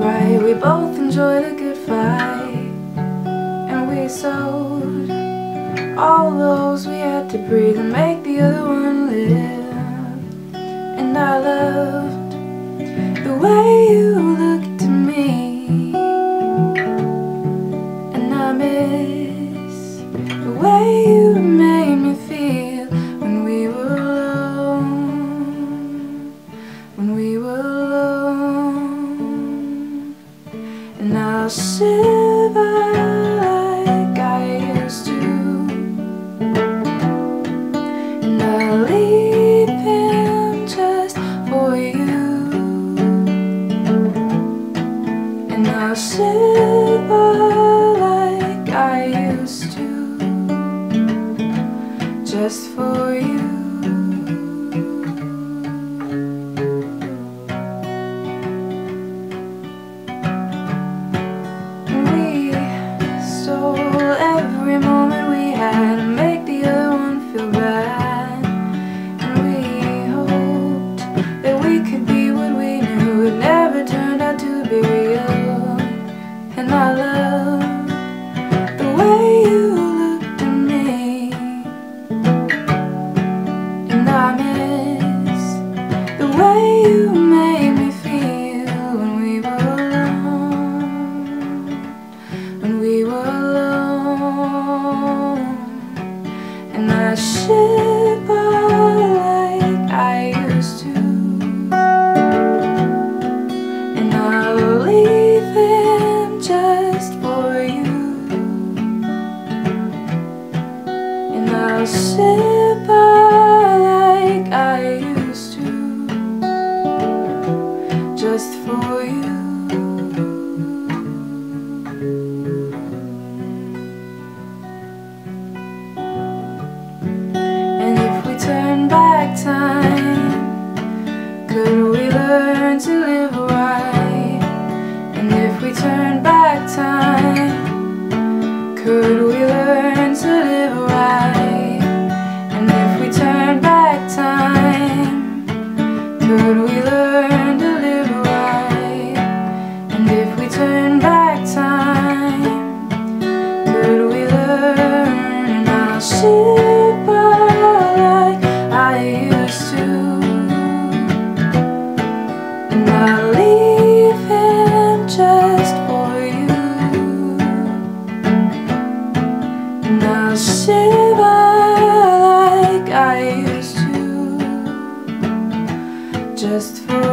right. We both enjoyed a good fight. And we sold all those we had to breathe And make the other one live. And I loved the way you looked at me. And I miss the way you made me feel When we were alone. When we I'll like I used to. And I'll just for you. And I'll like I used to. Just for you. To be real. And I love the way you looked at me. And I miss the way you made me feel when we were alone. When we were alone. And I shiver And if we turn back time, could we learn to live right? And if we turn back time, could we learn to live right? And if we turn back time, could we learn Just for